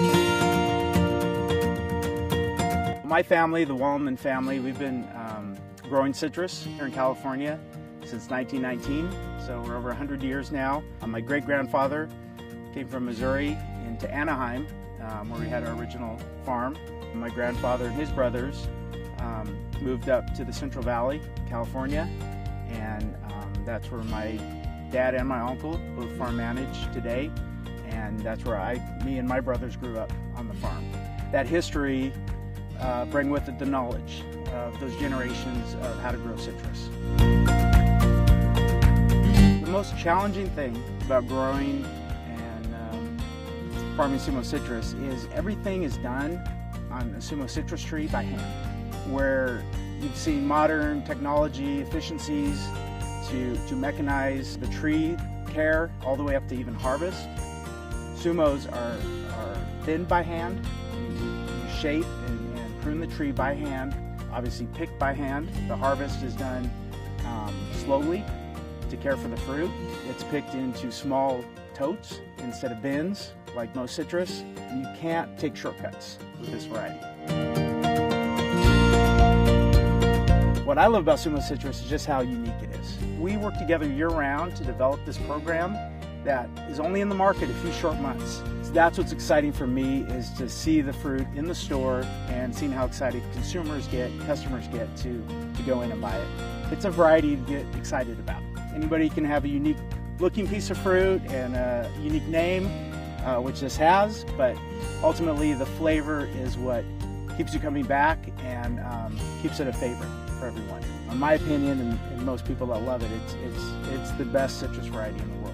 My family, the Wollenman family, we've been um, growing citrus here in California since 1919, so we're over 100 years now. Uh, my great grandfather came from Missouri into Anaheim, um, where we had our original farm. My grandfather and his brothers um, moved up to the Central Valley, California, and um, that's where my dad and my uncle both farm manage today, and that's where I, me and my brothers grew up on the farm. That history uh, bring with it the knowledge of those generations of how to grow citrus. The most challenging thing about growing and um, farming sumo citrus is everything is done on a sumo citrus tree by hand, where you've seen modern technology efficiencies to, to mechanize the tree care all the way up to even harvest. Sumos are, are thinned by hand, you, shape and, and, prune the tree by hand, obviously picked by hand. The harvest is done um, slowly to care for the fruit. It's picked into small totes instead of bins like most citrus. You can't take shortcuts with this variety. What I love about Sumo Citrus is just how unique it is. We work together year round to develop this program that is only in the market a few short months. So that's what's exciting for me is to see the fruit in the store and seeing how excited consumers get, customers get to, to go in and buy it. It's a variety to get excited about. Anybody can have a unique looking piece of fruit and a unique name, uh, which this has, but ultimately the flavor is what keeps you coming back and um, keeps it a favorite for everyone. In my opinion, and, and most people that love it, it's, it's, it's the best citrus variety in the world.